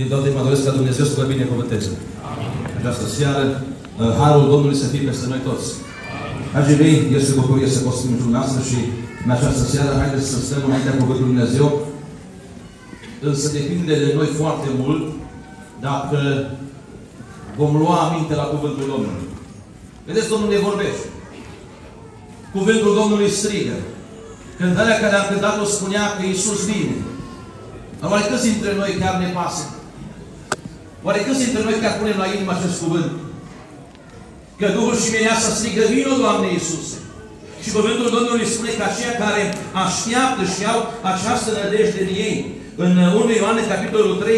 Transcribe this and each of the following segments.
Din toate mă doresc ca Dumnezeu să vă binecuvânteze. Această seară, uh, Harul Domnului să fie peste noi toți. Dragii mei, este bucurie să poți fi dumneavoastră și în această seară, haideți să stăm înaintea Cuvântului Dumnezeu. Însă depinde de noi foarte mult dacă vom lua aminte la Cuvântul Domnului. Vedeți, Domnul ne vorbește. Cuvântul Domnului strigă. Cântarea care am cântat-o spunea că Iisus vine. Dar oare câți dintre noi chiar ne pasă? Oare câți dintre noi chiar punem la inimă acest cuvânt? Că Duhul și Mireasa strigă, vino, Doamne Iisuse. Și cuvântul Domnului spune că aceia care așteaptă și au această nădejde în ei, în 1 Ioan, capitolul 3,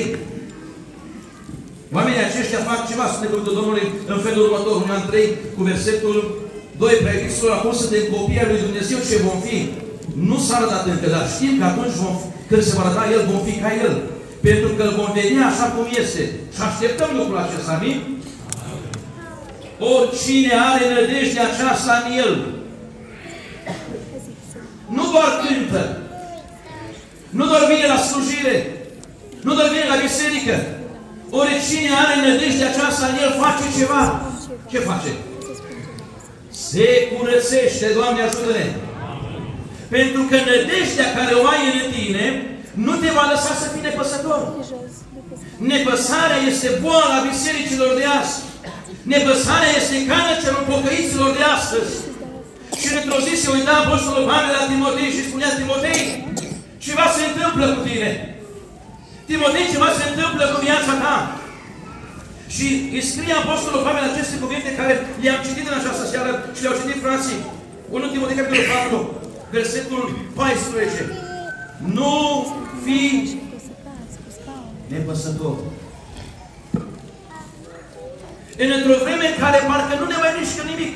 Oamenii aceștia fac ceva, spune cuvântul Domnului în felul următor, 1 3, cu versetul 2, previsul a fost de copii lui Dumnezeu ce vom fi. Nu s-a arătat încă, dar știm că atunci vom, când se va arăta El, vom fi ca El. Pentru că îl vom vedea așa cum este. Și așteptăm lucrul acesta, amin? Oricine are nădejde aceasta în El, nu doar cântă, nu doar vine la slujire, nu doar vine la biserică, oricine are nădejde aceasta în El face ceva. Ce face? Se curățește, Doamne ajută-ne! Pentru că nădejdea care o ai în tine nu te va lăsa să fii nepăsător. Nepăsarea este boala bisericilor de azi. Nepăsarea este cană celor pocăiților de astăzi. Și într-o zi se uita Apostolul Pavel la Timotei și spunea Timotei, ceva se întâmplă cu tine. Timotei, ceva se întâmplă cu viața ta. Și îi scrie Apostolul Pavel aceste cuvinte care le-am citit în această seară și le-au citit frații. 1 Timotei, capitolul 4, versetul 14. Nu fi nepăsător. Într-o vreme în care parcă nu ne mai mișcă nimic.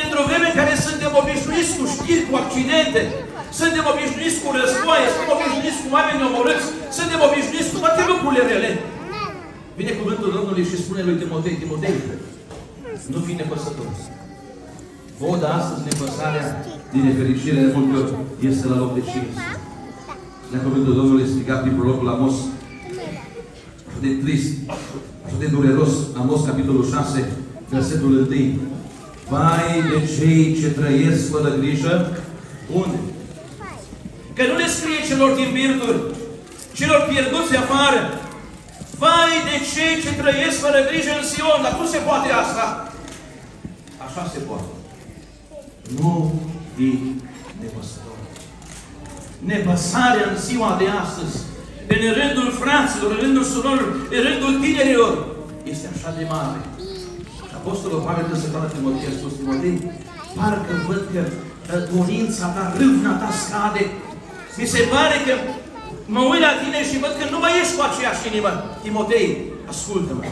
Într-o vreme în care suntem obișnuiți cu știri, cu accidente, suntem obișnuiți cu războaie, suntem obișnuiți cu oameni omorâți, suntem obișnuiți cu toate lucrurile rele. Vine cuvântul Domnului și spune lui Timotei, Timotei, nu fi nepăsător. Văd astăzi nepăsarea din nefericire de multe ori este la loc de cinste. La cuvântul Domnului strigat din prologul Amos, așa de trist, așa de dureros, Amos, capitolul 6, versetul 1. Vai de cei ce trăiesc fără grijă, unde? Că nu le scrie celor din birduri, celor pierduți afară. Vai de cei ce trăiesc fără grijă în Sion, dar cum se poate asta? Așa se poate. Nu fi nepăsător. Nepăsarea în ziua de astăzi, în rândul fraților, în rândul surorilor, în rândul tinerilor, este așa de mare. Și Apostolul Pavel de se la Timotei a spus, Timotei, parcă văd că dorința ta, râvna ta scade. Mi se pare că mă uit la tine și văd că nu mai ești cu aceeași inimă. Timotei, ascultă-mă,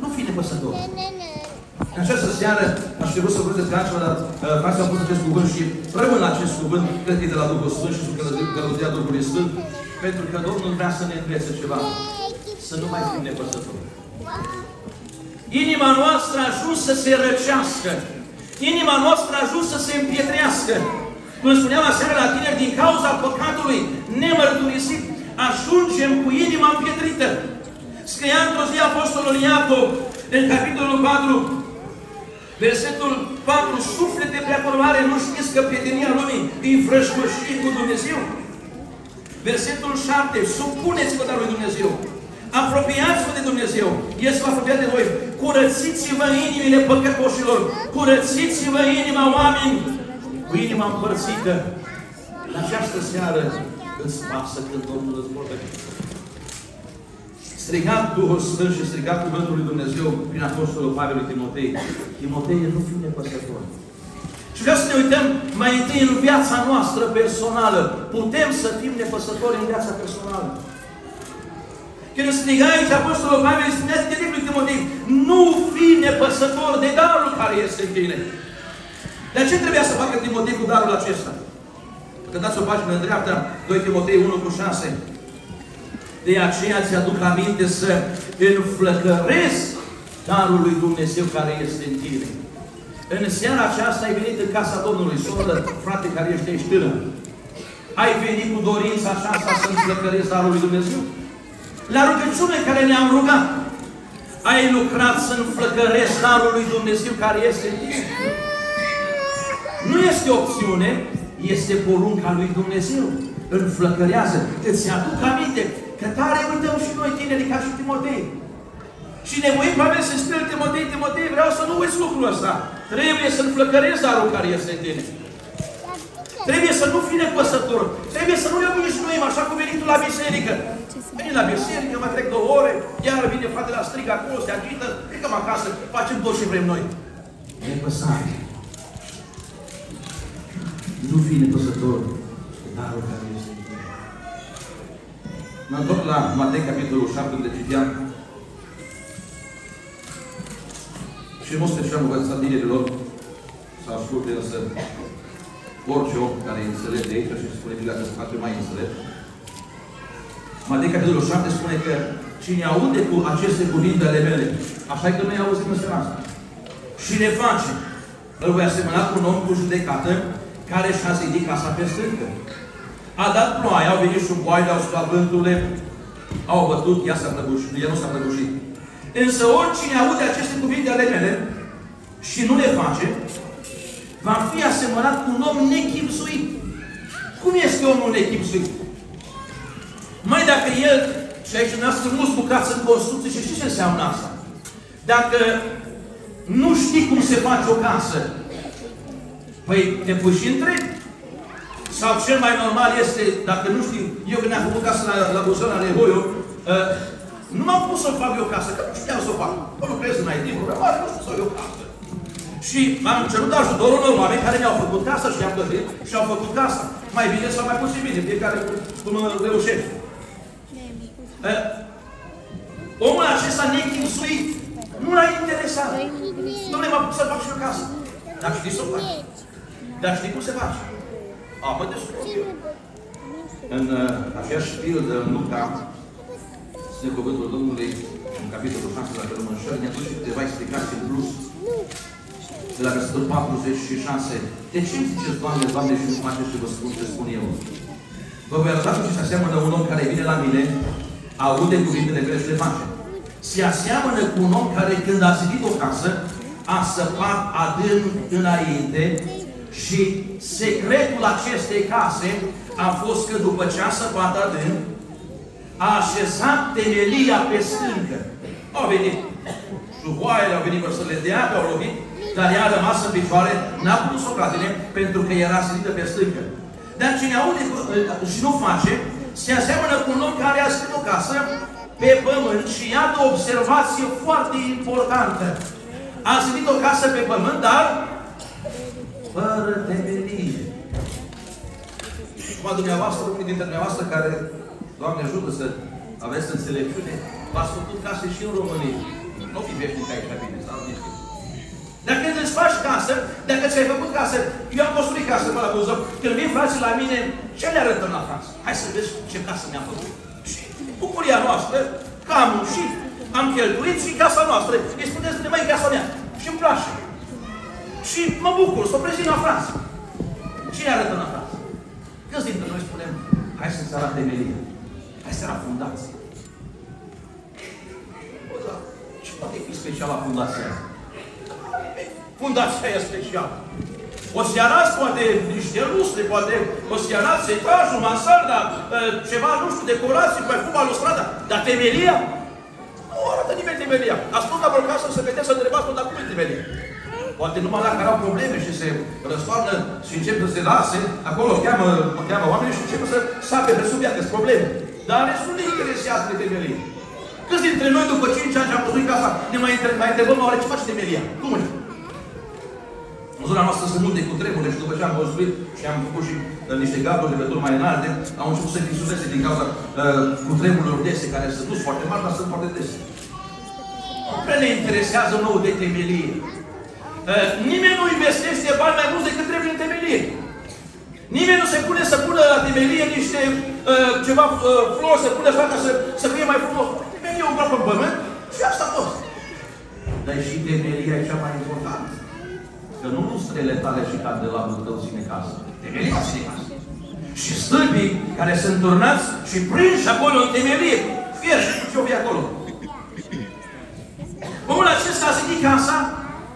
nu fi nepăsător. În această seară aș trebui să vorbesc despre altceva, dar uh, frații au pus acest cuvânt și rămân la acest cuvânt, cred că e de la Duhul Sfânt și sub călăuzia Duhului Sfânt, pentru că Domnul vrea să ne învețe ceva, să nu mai fim nepăsători. Inima noastră a ajuns să se răcească. Inima noastră a ajuns să se împietrească. Cum spuneam aseară la tine, din cauza păcatului nemărturisit, ajungem cu inima împietrită. Scria într-o zi Apostolul Iacov, în capitolul 4, Versetul 4, suflete prea formare, nu știți că prietenia lumii îi vrăjmășie cu Dumnezeu? Versetul 7, supuneți-vă dar lui Dumnezeu. Apropiați-vă de Dumnezeu. El se va apropia de voi. Curățiți-vă inimile păcătoșilor. Curățiți-vă inima oameni cu inima împărțită. În această seară îți pasă când Domnul îți vorbește strigat Duhul Sfânt și strigat Cuvântul lui Dumnezeu prin Apostolul Pavel lui Timotei. Timotei, nu fi nepăsător. Și vreau să ne uităm mai întâi în viața noastră personală. Putem să fim nepăsători în viața personală. Când striga aici Apostolul Pavel, îi spunea de lui Timotei, nu fi nepăsător de darul care este în tine. De ce trebuia să facă Timotei cu darul acesta? Când dați o pagină în dreapta, 2 Timotei 1 cu 6. De aceea ți-aduc aminte să înflăcăresc darul lui Dumnezeu care este în tine. În seara aceasta ai venit în casa Domnului, soră, frate care ești aici tânăr. Ai venit cu dorința aceasta să înflăcăresc darul lui Dumnezeu? La rugăciune care ne-am rugat, ai lucrat să înflăcăresc darul lui Dumnezeu care este în tine. Nu este opțiune, este porunca lui Dumnezeu. Înflăcărează. Îți aduc aminte că tare uităm și noi tineri ca și Timotei. Și nevoim Pavel să spune Timotei, Timotei, vreau să nu uiți lucrul ăsta. Trebuie să înflăcărezi darul care este în tine. Trebuie să nu fii nepăsător. Trebuie să nu ne obișnuim așa cum venitul la biserică. Vine la biserică, mai trec două ore, iar vine fratele la strig acolo, se agită, plecăm acasă, facem tot ce vrem noi. Nepăsare. Nu fi nepăsător de darul care este în tine. Mă întorc la Matei, capitolul 7, unde citeam și nu să și-am învățat tinerilor să asculte însă orice om care e înțelept de aici și spune Biblia că se face mai înțelept. Matei, capitolul 7 spune că cine aude cu aceste cuvinte ale mele, așa că noi auzim în seara asta, și le face, îl voi asemăna cu un om cu judecată care și-a zidit casa pe stâncă. A dat ploaie, au venit și boaile, au stat vânturile, au bătut, ea s-a prăbușit, ea nu s-a prăbușit. Însă oricine aude aceste cuvinte ale mele și nu le face, va fi asemănat cu un om nechipsuit. Cum este omul nechipsuit? Mai dacă el, și aici dumneavoastră mulți bucați în construcție și știți ce înseamnă asta? Dacă nu știi cum se face o casă, păi te puși și întreb. Sau cel mai normal este, dacă nu știu, eu când am făcut casă la, la Buzăna Nevoiu, uh, nu m-am pus să fac eu casă, că nu știam să o fac. Nu lucrez în IT, programare, nu știu să o eu casă. Și am cerut ajutorul unor oameni care mi-au făcut casă și am găsit și au făcut casa. Mai bine sau mai puțin bine, fiecare cum reușește. Uh, omul acesta nechimsuit, nu l-a interesat. Nu le m-a pus să fac și eu casă. Dar știi să o faci. Dar știi cum se face. A, mă descurc eu. În uh, aceeași pildă, în Luca, spune cuvântul Domnului, în capitolul 6, la care înșel, ne-a dus și câteva explicații în plus de la versetul 46. De ce îmi ziceți, Doamne, Doamne, și nu faceți ce vă spun, ce spun eu? Vă voi arăta ce se aseamănă un om care vine la mine, aude cuvintele mele și le face. Se aseamănă cu un om care, când a zidit o casă, a săpat adânc înainte și secretul acestei case a fost că după ce a săpat adânc, a așezat temelia pe stâncă. Au venit șuvoaiele, au venit vărsările de apă, au lovit, dar ea a rămas în picioare, n-a putut să o catene, pentru că era sărită pe stâncă. Dar cine aude și nu face, se aseamănă cu un om care a scris o casă pe pământ și iată o observație foarte importantă. A zidit o casă pe pământ, dar fără temelie. Acum dumneavoastră, unii dintre dumneavoastră care, Doamne ajută să aveți înțelepciune, v-ați făcut case și în România. Nu fi veșnic aici bine, sau nici dacă îți faci casă, dacă ți-ai făcut casă, eu am construit casă pe la Buzău, când vin frații la mine, ce le arătăm la frați? Hai să vezi ce casă mi-a făcut. Și bucuria noastră, că am muncit, am cheltuit și casa noastră. Îi spuneți de mai casa mea. Și îmi place. Și mă bucur să o prezint la frați. Cine arătă la frați? Câți dintre noi spunem, hai să-ți arată temelie. Hai să arată fundație. Bă, da, ce poate fi special la fundația asta? fundația e specială. O să arăți poate niște lustre, poate o să arăți etajul, mansarda, ă, ceva, nu știu, decorații, pe cum balustrada, dar temelia? Nu arată nimeni temelia. A spus la casă să vedeți, să întrebați tot acum temelia. Poate numai la care au probleme și se răstoarnă și încep să se lase, acolo cheamă, cheamă oamenii și încep să sape pe sub ea, că probleme. Dar restul ne interesează de temelie. Câți dintre noi, după 5 ani ce am construit casa, ne mai, mai întrebăm, oare ce face temelia? Cum e? În zona noastră sunt multe cu tremure și după ce am construit și am făcut și uh, niște garduri de legături mai înalte, au început să fisureze din cauza uh, cu tremurilor dese, care sunt dus foarte mari, dar sunt foarte dese. Nu prea ne interesează nou de temelie. Uh, nimeni nu investește bani mai mulți decât trebuie în temelie. Nimeni nu se pune să pună la temelie niște uh, ceva uh, flori, să pune așa ca să, să fie mai frumos. Temelie un pe pământ și asta a fost. Dar și temelia e cea mai importantă. Că nu lustrele tale și candelabul tău ține casă. Temelia ține casă. Și stâlpii care sunt turnați și prinși acolo în temelie. Fier, ce-o fi acolo. Omul acesta a zidit casa,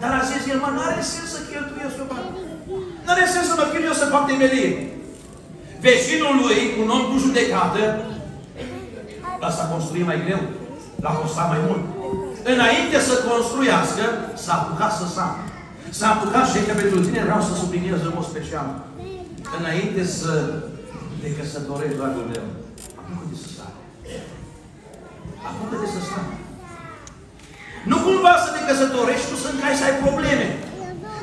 dar a zis el, mă, nu are sens să cheltuiesc o bani. Nu are sens să mă cheltuiesc eu să fac temelie. Vecinul lui, un om cu judecată, lasă construi mai greu, l-a costat mai mult. Înainte să construiască, s-a apucat să sape. S-a apucat și că pentru tine vreau să subliniez în mod special. Înainte să te căsătorești, dragul meu, apucă de să sape. Apucă de să sape. Nu cumva să te căsătorești tu să încași să ai probleme.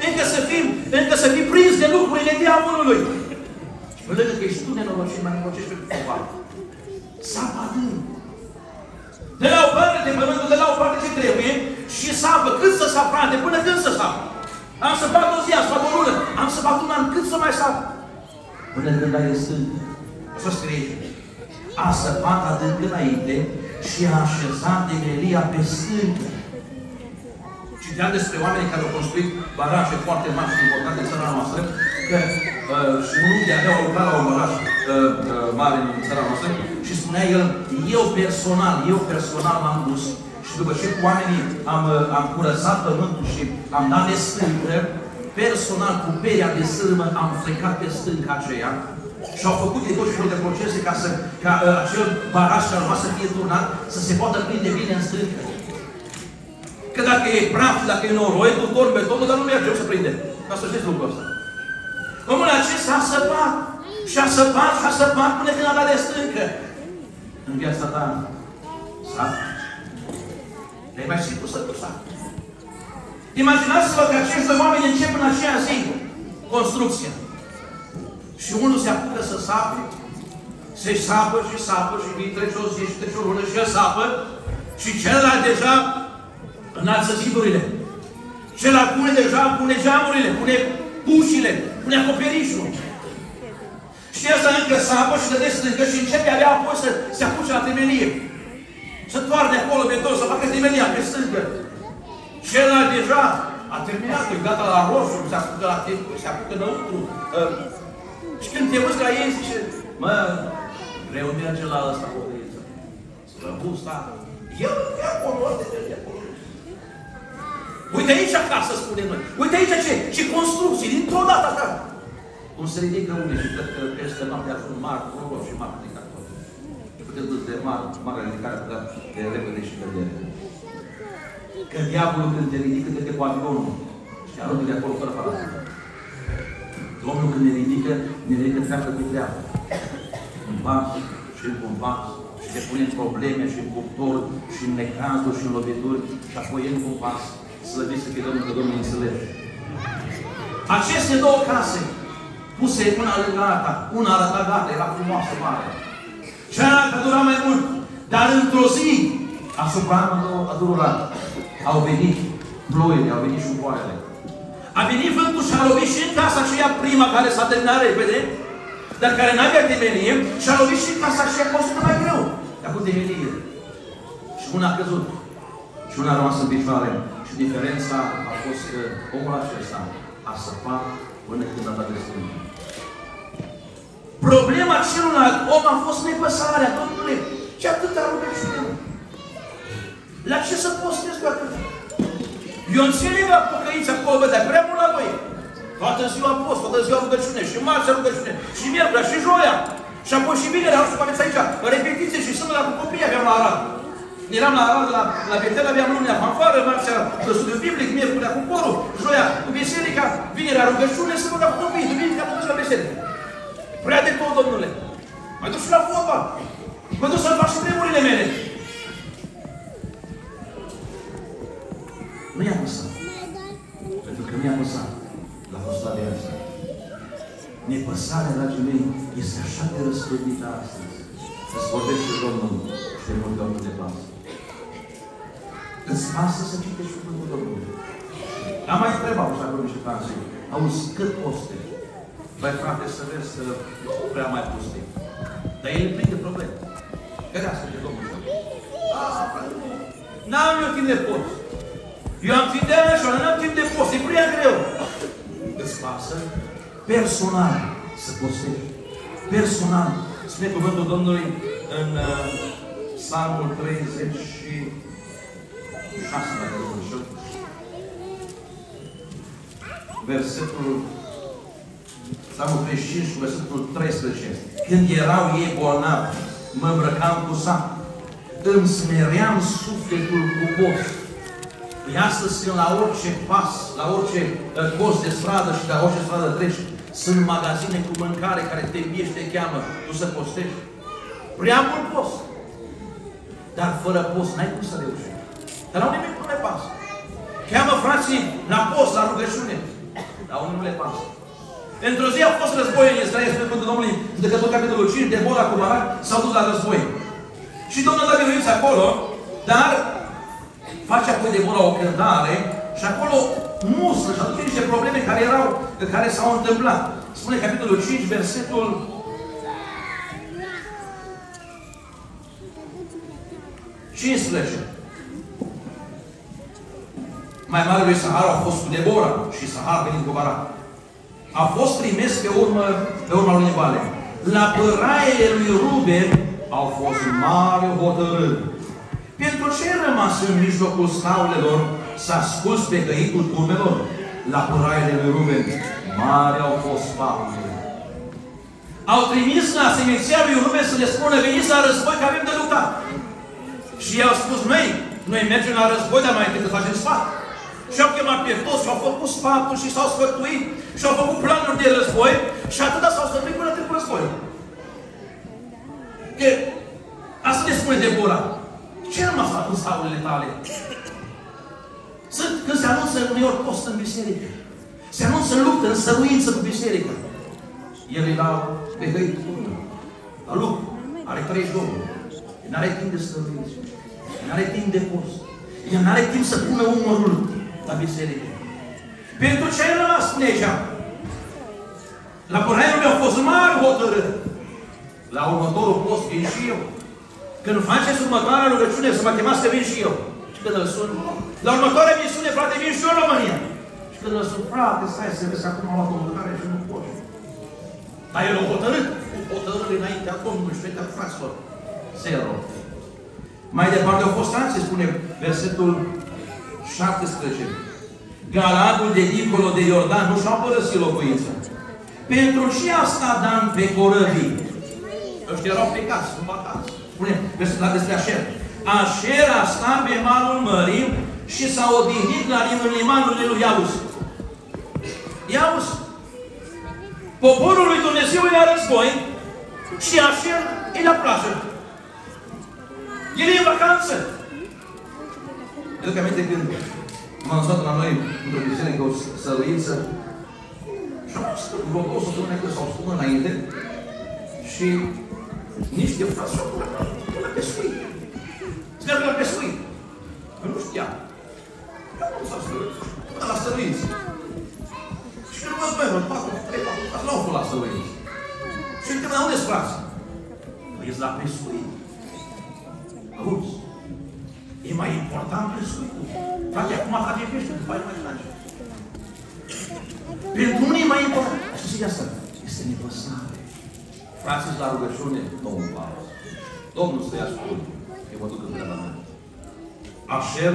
Încă să fii, încă să fii prins de lucrurile diavolului. Și pe lângă că ești tu nenorocit, mai nenorocești pe cumva. Sapă adânc. De la o parte de pământul, de la o parte ce trebuie și sapă. Cât să sapă, frate? Până când să sapă? Am să fac o zi, am să fac o lună, am să fac un an, cât să mai sapă? Până când ai stâng. Să scrie. A săpat adânc înainte și a așezat temelia pe stâncă. Citeam despre oameni care au construit baraje foarte mari și importante în țara noastră, că uh, și unul de avea lucrat la un baraj uh, uh, mare în țara noastră și spunea el, eu personal, eu personal m-am dus și după ce cu oamenii am, uh, am curățat pământul și am dat de stâncă, personal cu peria de sârmă am frecat pe stânca aceea și au făcut de tot felul de procese ca, să, ca uh, acel baraj care urma să fie turnat să se poată prinde bine în stâncă. Că dacă e praf, dacă e noroi, tu torni betonul, dar nu merge să prinde. Ca să știți lucrul ăsta. Omul acesta a săpat. Și a săpat, a săpat până când a dat de stâncă. În viața ta, sap. Le mai simplu să tu sap. Imaginați-vă că acești doi oameni încep în aceea zi construcția. Și unul se apucă să sape, se sapă și sapă și vine trece o zi și trece o lună și el sapă și celălalt deja înalță zidurile. Celălalt pune deja, pune geamurile, pune ușile, pune acoperișul. Și asta încă sapă și dă stâncă și începe abia apoi să se apuce la temelie. Să toarne acolo beton, să facă temelia pe stâncă. Celălalt deja a terminat, e gata la roșu, se apucă la timpul, se apucă înăuntru. Uh, și când te uiți la ei, zice, mă, greu merge la ăsta copilță. Slăbus, tată. El e acolo, de acolo. Uite aici acasă, spune noi. Uite aici ce? Ce construcții, dintr-o dată așa. Cum se ridică unii și cred că peste noapte ajung mari, proroși și mari de acolo. Și puteți dus de mari, mare ridicare, putea de repede și cădere. Că diavolul când te ridică, te cu avionul. Și aruncă de acolo fără palat. Domnul când ne ridică, ne ridică treaptă cu treaptă. Un pas și încă un pas și te pune în probleme și în cuptor și în necazuri și în lovituri și apoi încă un pas Slăvit să fie Domnul, că Domnul înțelege. Aceste două case, puse una lângă alta, una arăta gata, era frumoasă, mare. Cealaltă dura mai mult, dar într-o zi, asupra amândouă a durat. Au venit ploile, au venit șupoarele. A venit vântul și a lovit și în casa aceea prima care s-a terminat repede, dar care n-avea temelie, și a lovit și în casa aceea costă mai greu, dar cu temelie. Și una a căzut, și una a rămas în picioare. Și diferența a fost că omul acesta a săpat până când a dat de stânga. Problema celălalt om a fost nepăsarea, Domnule, ce atâta rugăciune. La ce să postez cu atât? Eu înțeleg la pocăința acolo, bă, dar prea mult la voi. Toată ziua post, toată ziua rugăciune, și marțea rugăciune, și miercurea, și joia. Și apoi și vinerea, nu știu cum aveți aici, repetiție și sâmbătă cu copiii aveam la Arad. Eram la Arad, la, la Betel, aveam lunea fanfară, marțea de studiu biblic, miercurea cu corul, joia cu biserica, vinerea rugăciune, sâmbătă cu copiii, duminica mă duc la biserică. Prea de tot, domnule. Mă duc și la fotbal. Mă duc să fac și treburile mele. Nu i-a păsat. Pentru că nu i-a păsat. L-a fost la viață. Nepăsarea, dragii mei, este așa de răspândită astăzi. Îți vorbește Domnul și de mult Domnul de pasă. Îți pasă să citești cuvântul Domnului. Am mai întrebat și acolo niște frații. Auzi, cât poste? Băi, frate, să vezi că prea mai poste. Dar el e plin de probleme. Ferească de Domnul. A, ah, frate, nu. N-am eu timp de post. Eu am timp de așa, n-am timp de post. E prea greu. Îți pasă personal să postești. Personal. Spune cuvântul Domnului în uh, Psalmul 30 și 6 la Călășoc, versetul Psalmul 35 versetul 13. Când erau ei bolnavi, mă îmbrăcam cu sac, îmi smeream sufletul cu post. Păi astăzi când la orice pas, la orice uh, cost de stradă și la orice stradă treci, sunt magazine cu mâncare care te îmbiește, te cheamă, tu să postești. Prea mult post. Dar fără post n-ai cum să reușești. Dar la unii nu le pasă. Cheamă frații la post, la rugăciune. La unii nu le pasă. Într-o zi a fost război în Israel, spre Cuvântul Domnului, de către capitolul 5, Debora cu Barak s-au dus la război. Și Domnul a venit acolo, dar face apoi Debora o cântare și acolo mustră și aduce niște probleme care erau, care s-au întâmplat. Spune capitolul 5, versetul 15. Mai mare lui Sahar a fost cu Debora și Sahar venit cu Barak a fost trimis pe, urmă, pe urma lui Nebale. La păraiele lui Ruben au fost mari hotărâri. Pentru ce rămas în mijlocul scaunelor s-a scos pe găitul turmelor? La păraiele lui Ruben mari au fost faptele. Au trimis la seminția lui Ruben să le spună, veniți la război că avem de luptat. Și i-au spus, noi, noi mergem la război, dar mai întâi să facem sfat. Și au chemat pe toți și au făcut sfatul și s-au sfătuit și au făcut planuri de război și atâta s-au sfătuit până trecut război. Că asta ne spune Debora. Ce am aflat în staulele tale? Sunt, când se anunță uneori post în biserică. Se anunță luptă, în săruință cu biserică. El e la pe găitură, la lucru. Are trei jocuri. Nu are timp de stăruință. Nu are timp de post. El nu are timp să pună umărul la biserică. Pentru ce ai rămas, spune aici? La Corneliu mi-au fost mari hotărâri. La următorul post vin și eu. Când faceți următoarea rugăciune, să mă chemați că vin și eu. Și când îl sun, la următoarea misiune, frate, vin și eu în România. Și când îl sun, frate, stai să vezi, acum am luat o mâncare și nu pot. Dar el a hotărât. O hotărâre înaintea Domnului și înaintea fraților. Zero. Mai departe au fost alții, spune versetul 17. Galadul de dincolo de Iordan nu și-au părăsit locuința. Pentru ce a stat Dan pe corăbii? Ăștia erau plecați, nu vacați. Spune la despre Așer. Așer a stat pe malul mării și s-a odihnit la limanurile lui Iabus. Iabus. Poporul lui Dumnezeu e la război și Așer e la plajă. El e în vacanță. Îmi aminte când m-am lăsat la noi într-o biserică, o săruință, și am stat vreo două săptămâni că s-au spus înainte și niște frați s-au pus la pescuit. Să meargă la pescuit. Eu nu știam. Eu am s-a stăruit. Până la săruință. Și când văd, băi, mă, patru, trei, patru, frați, n-au fost la săruință. Și întreb, dar unde-s frați? Păi, ești la pescuit. Auzi? E mai important pescuitul. Frate, acum face pește, după aia mai trage. Pentru unii e mai important. Și zice asta. Este nepăsare. Frații la rugăciune, Domnul pauză. Domnul să-i ascult. Eu mă duc în treaba mea. Așer,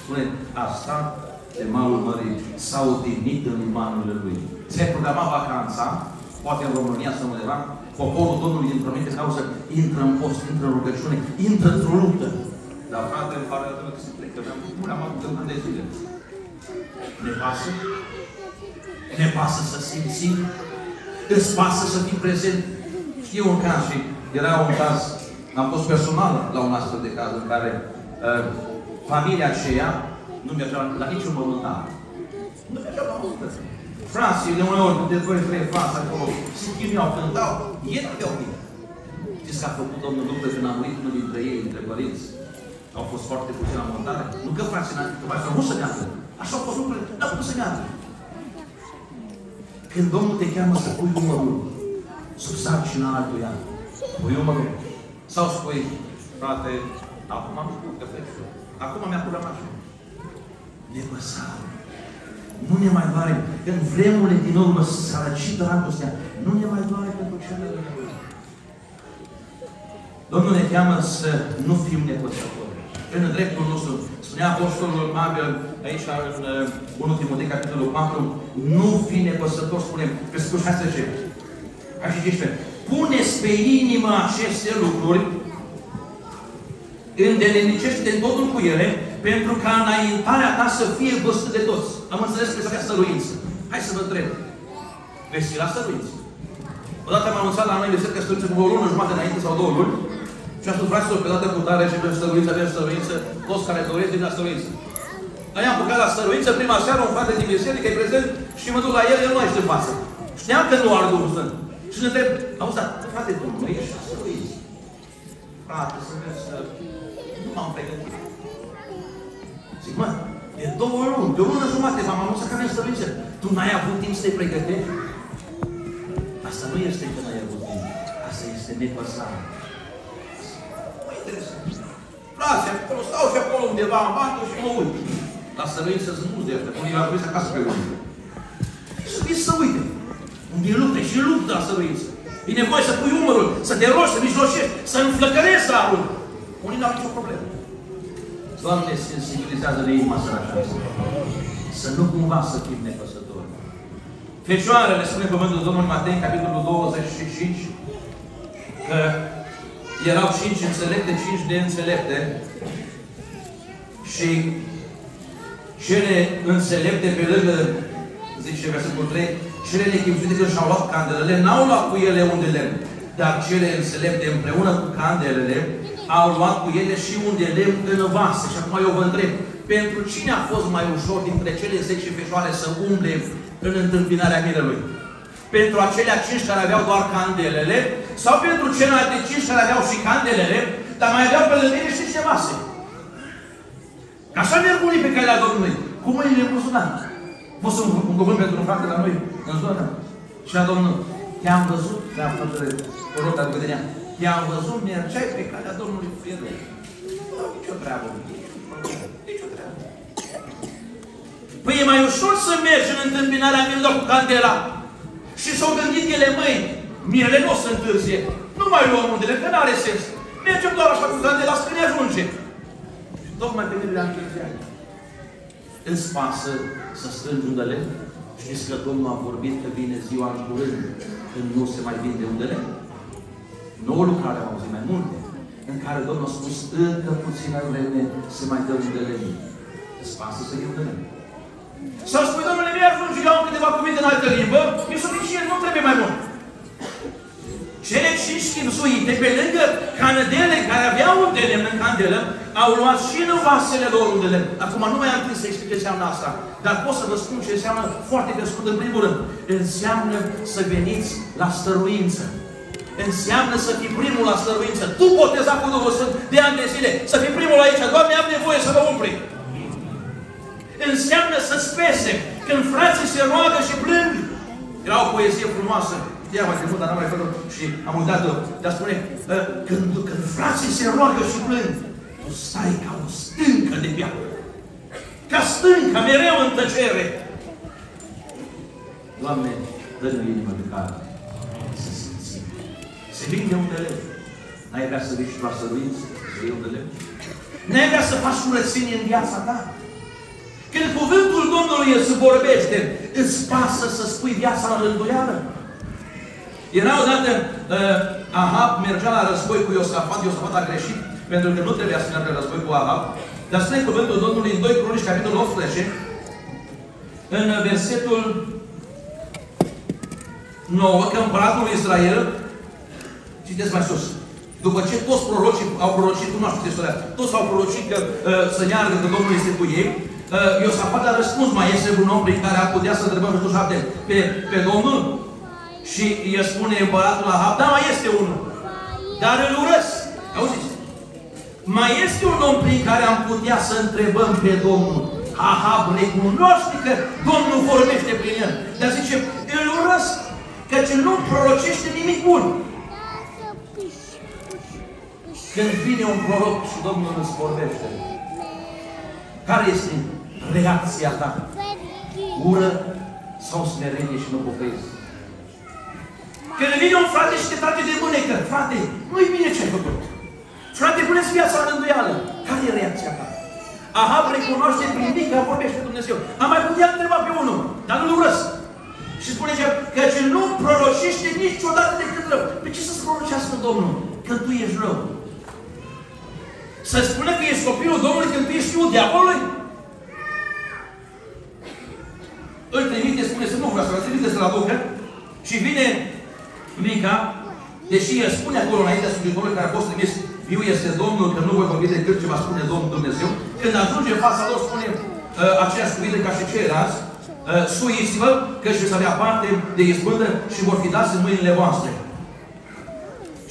spune, a stat de malul mării, s-a odihnit în limanurile lui. Ți-ai programat vacanța, poate în România sau undeva, poporul Domnului dintr-o minte cauză, intră în post, intră în rugăciune, intră într-o luptă. Dar frate, îmi pare rău că se plecă. Nu le-am avut în de zile. Ne pasă? Ne pasă să simțim? Îți pasă să fii prezent? Știu un caz și era un caz, am fost personal la un astfel de caz în care uh, familia aceea nu mergea la niciun mormântare. Nu mergea la mormântare. Frații, de uneori, de doi, trei frați acolo, se chinuiau, cântau, ei nu aveau bine. Știți că a făcut Domnul lucru când a murit unul dintre ei, dintre părinți? Au fost foarte puțin la montare. Nu că frații n-au mai făcut să meargă. Așa au fost lucrurile, n-au făcut să meargă. Când Domnul te cheamă să pui umărul sub sarcina altuia, pui umărul. Sau spui, frate, acum am făcut cafea. Acum mi-a pus la mașină. Nepăsare. Nu ne mai doare. În vremurile din urmă sărăcit dragostea, nu ne mai doare pentru cele de Domnul ne cheamă să nu fim nepăsători. În dreptul nostru, spunea Apostolul Pavel aici în 1 uh, Timotei, capitolul 4, nu fi nepăsător, spunem, pe scurt 16. Hai și 15. Puneți pe inimă aceste lucruri, îndelenicește totul cu ele, pentru ca înaintarea ta să fie văzută de toți. Am înțeles că este stăruință. Hai să vă întreb. Veți fi la stăruință? Odată am anunțat la noi de că stăruință cu o lună jumătate înainte sau două luni. Și am spus, fraților, pe dată cu tare și pe stăruință, avem stăruință, toți care doresc din la stăruință. Noi am apucat la stăruință, prima seară, un frate din biserică e prezent și mă duc la el, el nu este în față. Știam că nu are Duhul Sfânt. Și ne întreb, auzi, dar, frate, tu nu ești la stăruință. Frate, să vezi să... Nu m-am pregătit. Zic, mă, e două luni, de o lună jumate v-am anunțat că avem stăruință. Tu n-ai avut timp să te pregătești? Asta nu este că n-ai avut timp. Asta este nepăsare. Mă interesează. Frate, acolo stau și acolo undeva în bancă și mă uit. La stăruință sunt mulți de ăștia. Unii la să acasă pe unii. Să vii să uite. Unde e luptă și luptă la stăruință. E nevoie să pui umărul, să te rogi, să mijlocești, să înflăcărești arul. Unii n-au nicio problemă. Doamne, sensibilizează de inima sărașească. Să nu cumva să fim nepăsători. Fecioarele, spune cuvântul Domnului Matei, capitolul 25, că erau cinci înțelepte, cinci de înțelepte și cele înțelepte pe lângă, zice versetul 3, cele nechipzuite când și-au luat candelele, n-au luat cu ele unde lemn, dar cele înțelepte împreună cu candelele au luat cu ele și unde lemn în vase. Și acum eu vă întreb, pentru cine a fost mai ușor dintre cele 10 feșoare să umble în întâmpinarea mirelui? Pentru acelea cinci care aveau doar candelele sau pentru celelalte cinci care aveau și candelele, dar mai aveau pe lângă și ce vase? Așa merg unii pe calea Domnului. Cu mâinile îmbuzunate. Vă sunt un, un cuvânt pentru un frate la noi, în zonă. Și la Domnul, te-am văzut, te-am fratele, o rota cu gândirea, te-am văzut, mergeai pe calea Domnului cu el. Nu am nicio treabă. Nicio treabă. Păi e mai ușor să mergi în întâmpinarea mielor cu candela. Și s-au gândit ele, măi, miele nu o să întârzie. Nu mai luăm undele, că n-are sens. Mergem doar așa cu candela, să ne ajunge. Și tocmai pe mine le-am întârziat. Îți pasă să strângi undele? Știți că Domnul a vorbit că vine ziua în curând, când nu se mai vinde undele? Nouă lucrare am auzit mai multe, în care Domnul a spus, încă puțină vreme se mai dă undele. Îți pasă să iei undele? Sau spui, Domnule, mi ajunge, eu am câteva cuvinte în altă limbă, e suficient, nu trebuie mai mult. Cele cinci chipzuite, pe lângă candelele care aveau un de lemn în candelă, au luat și în vasele lor un de lemn. Acum nu mai am timp să explic ce înseamnă asta, dar pot să vă spun ce înseamnă foarte pe scurt. În primul rând, înseamnă să veniți la stăruință. Înseamnă să fii primul la stăruință. Tu boteza cu Duhul Sfânt de ani de zile. Să fii primul aici. Doamne, am nevoie să vă umpli. Înseamnă să spese. Când frații se roagă și plâng. Era o poezie frumoasă Știa mai trecut, dar n-am mai făcut și am uitat-o. Dar spune, ă, când, când frații se roagă și plâng, tu stai ca o stâncă de piatră. Ca stâncă, mereu în tăcere. Doamne, dă-ne inimă de care să simțim. Se vinde un de lemn. N-ai vrea să vii și la săruință, să iei un de lemn? N-ai vrea să faci curățenie în viața ta? Când cuvântul Domnului îți vorbește, îți pasă să spui viața în rânduială? Era odată uh, Ahab mergea la război cu Iosafat, Iosafat a greșit, pentru că nu trebuia să meargă la război cu Ahab. Dar spune cuvântul Domnului în 2 Cronici, capitolul 18, în versetul 9, că împăratul Israel, citeți mai sus, după ce toți prorocii au prorocit, nu știu istoria, toți au prorocit că uh, să meargă, că Domnul este cu ei, uh, Iosafat a răspuns, mai este un om prin care ar putea să întrebăm nu știu pe, pe Domnul? Și îi spune împăratul la Ahab, da, mai este unul. Dar îl urăsc. Auziți? Mai este un om prin care am putea să întrebăm pe Domnul. Ahab recunoaște că Domnul vorbește prin el. Dar zice, îl urăsc, căci nu prorocește nimic bun. Când vine un proroc și Domnul îți vorbește, care este reacția ta? Ură sau smerenie și nu pocăiesc? Când vine un frate și te trage de mânecă, frate, nu-i bine ce ai făcut. Frate, puneți viața la rânduială. Care e reacția ta? Ahab recunoaște prin mic că vorbește Dumnezeu. Am mai putea întreba pe unul, dar nu-l urăsc. Și spune că ce nu prorocește niciodată decât rău. Pe ce să-ți prorocească Domnul? Că tu ești rău. Să spună că ești copilul Domnului când tu ești fiul diavolului? Îl trimite, spune să nu vreau să-l trimite să-l aducă și vine Mica, deși el spune acolo înaintea Sfântului care a fost trimis, Fiul este Domnul, că nu voi vorbi decât ce va spune Domnul Dumnezeu. Când ajunge în fața lor, spune uh, aceeași cuvinte ca și ceilalți, uh, suiți-vă că și veți avea parte de izbândă și vor fi dați în mâinile voastre.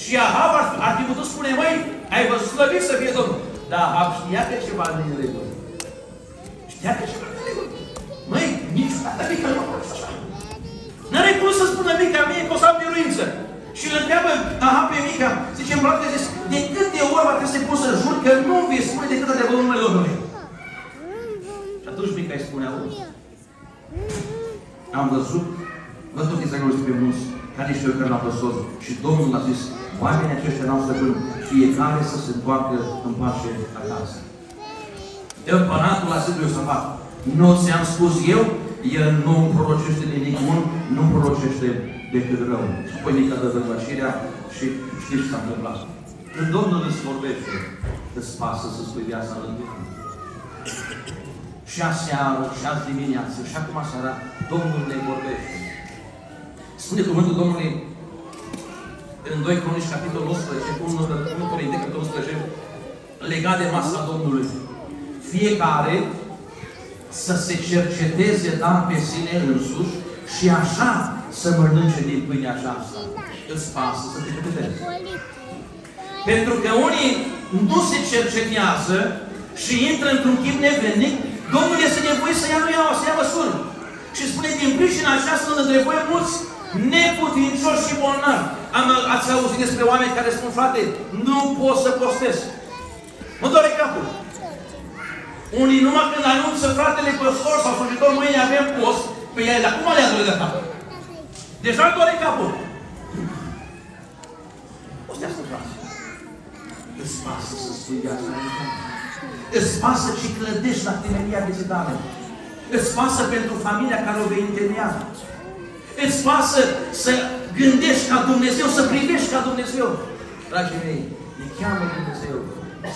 Și Ahab ar, ar fi putut spune, măi, ai văzut slăvit să fie Domnul. Dar Ahab știa că ceva nu e regulă. Știa că ceva nu e regulă. Măi, niciodată mica nu a fost așa. N-are cum să spună mica mie că o să am biruință. Și îl întreabă Ahab pe mica, zice, împăratul zis, de câte ori va trebui să-i pot să jur că nu vei spune decât adevărul numele Domnului. Și atunci mica îi spune, auzi, am văzut, văzut că Israelul pe mulți, ca niște ochi la păsor. Și Domnul a zis, oamenii aceștia n-au stăpân, fiecare să se întoarcă în pace acasă. Împăratul a zis lui Iosafat, nu ți-am spus eu, el nu îmi prorocește nimic bun, nu îmi prorocește decât rău. Și apoi mica dă dăvășirea și știți ce s-a întâmplat. Când Domnul îți vorbește, îți pasă să spui viața în Dumnezeu. Și aseară, și azi dimineață, și acum seara, Domnul ne vorbește. Spune cuvântul Domnului în 2 Cronici, capitolul 11, cu unul Corinteni, capitolul 11, legat de masa Domnului. Fiecare să se cerceteze dar pe sine însuși și așa să mănânce din pâinea aceasta. Îți pasă să te cercetezi. Pentru că unii nu se cercetează și intră într-un chip nevrednic, Domnul este nevoie să ia, nu ia, să ia măsuri. Și spune, din pricina aceasta, între voi mulți neputincioși și bolnavi. Am, ați auzit despre oameni care spun, frate, nu pot să postez. Mă doare capul. Unii numai când anunță fratele păstor sau slujitor, mâine avem post, pe el, dar cum le doare de capul? Deja îmi doare capul. Postească, frate. Îți pasă să spui viața Îți pasă și clădești la tineria vieții tale. Îți pasă pentru familia care o vei întemeia. Îți pasă să gândești ca Dumnezeu, să privești ca Dumnezeu. Dragii mei, ne cheamă Dumnezeu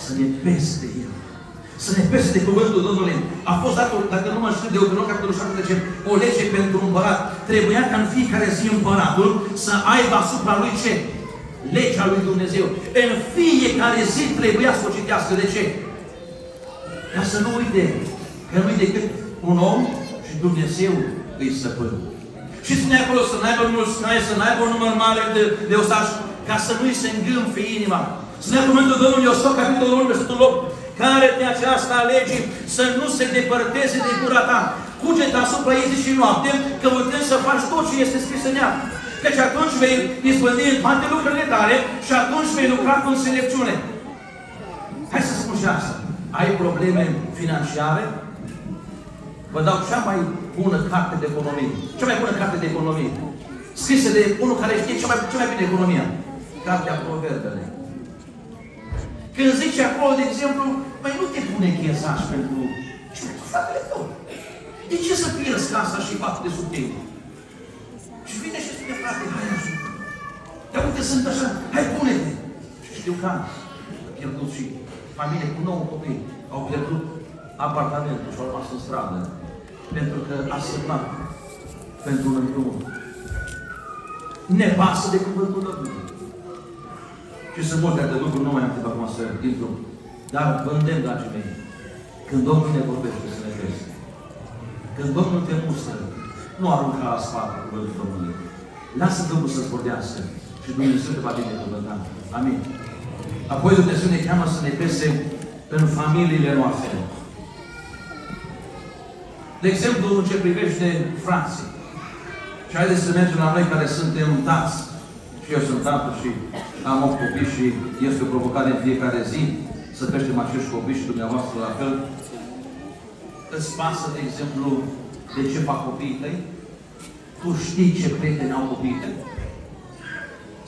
să ne peste El. Să ne peste de cuvântul Domnului. A fost dat, dacă nu mă știu, de Deuteronom, capitolul 17, o lege pentru împărat. Trebuia ca în fiecare zi împăratul să aibă asupra lui ce? Legea lui Dumnezeu. În fiecare zi trebuia să o citească. De ce? Ca să nu uite că nu decât un om și Dumnezeu îi stăpân. Și spune acolo să n-aibă mulți cai, să n-aibă un număr mare de, de ostași, ca să nu-i se îngâmfe inima. Spune cuvântul Domnului Iosua, capitolul 1, versetul 8, care de aceasta alege să nu se depărteze de gura ta. Cuget asupra ei zi și noapte, căutând să faci tot ce este scris în ea. Căci atunci vei izbândi în toate lucrurile tale și atunci vei lucra cu înțelepciune. Hai să spun și asta. Ai probleme financiare? Vă dau cea mai bună carte de economie. Cea mai bună carte de economie. Scrisă de unul care știe cea mai, cea mai bine economia. Cartea Proverbele. Când zice acolo, de exemplu, mai nu te pune chezaș pentru ce pentru fratele tău. De ce să pierzi casa și fac de sub tine? Și vine și spune, frate, hai ajută. Dar uite, sunt așa, hai pune-te. Și știu că a pierdut și familie cu nouă copii. Au pierdut apartamentul și au rămas în stradă. Pentru că a semnat pentru un împrumut. Ne pasă de cuvântul Domnului. Și sunt multe alte lucruri, nu mai am timp acum să intru. Dar vă îndemn, dragii mei, când Domnul ne vorbește să ne vezi, când Domnul te mustră, nu arunca la spate cuvântul Domnului. Lasă Domnul să-ți vorbească și Dumnezeu te va binecuvânta. Amin. Apoi Dumnezeu ne cheamă să ne pese în familiile noastre. De exemplu, în ce privește frații. Și haideți să mergem la noi care suntem tați. Și eu sunt tată și am 8 copii și este o provocare în fiecare zi să creștem acești copii și dumneavoastră la fel. Îți pasă, de exemplu, de ce fac copiii tăi? Tu știi ce prieteni au copiii tăi?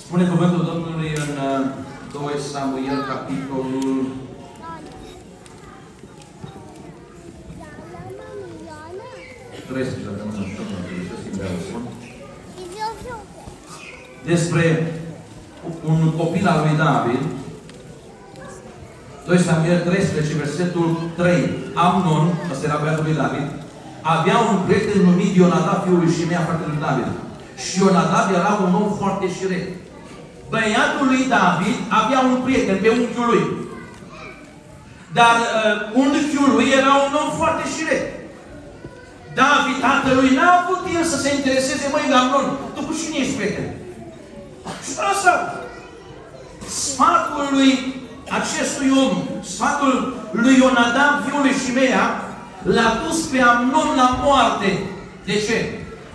Spune cuvântul Domnului în uh, 2 Samuel, capitolul 13, dacă nu mă spun, despre un copil al lui David, 2 Samuel 13, versetul 3. Amnon, ăsta era băiatul lui David, avea un prieten numit Ionadab, fiul lui Shimea, fratele lui David. Și Ionadab era un om foarte șiret. Băiatul lui David avea un prieten pe unchiul lui. Dar uh, unchiul lui era un om foarte șiret. David, tatălui, n-a avut el să se intereseze, măi, Amnon, tu cu cine ești prieten? Și asta, sfatul lui acestui om, sfatul lui Ionadab, fiul lui Shimea, l-a dus pe Amnon la moarte. De ce?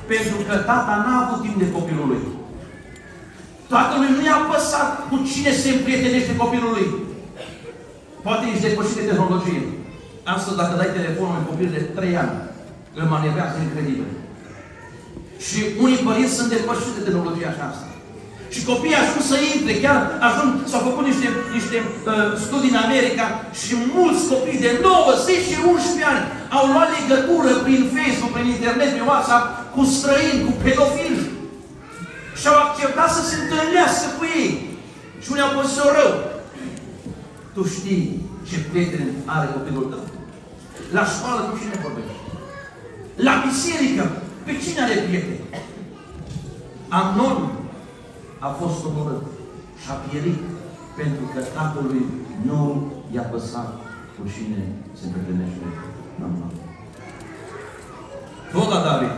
Pentru că tata n-a avut timp de copilul lui. Tatălui nu i-a păsat cu cine se împrietenește copilul lui. Poate ești depășit de tehnologie. Astăzi, dacă dai telefonul unui copil de 3 ani, îl manevrează incredibil. Și unii părinți sunt depășiți de tehnologia aceasta. Și copiii ajung să intre, chiar ajung, s-au făcut niște, niște uh, studii în America și mulți copii de 9, 10 și 11 ani au luat legătură prin Facebook, prin internet, prin WhatsApp, cu străini, cu pedofili. Și au acceptat să se întâlnească cu ei. Și unii au pus rău. Tu știi ce prieteni are copilul tău. La școală cu cine vorbești? La biserică, pe cine are prieteni? Amnon a fost omorât și a pierit pentru că tatălui nu i-a păsat cu cine se întâlnește Tot la David.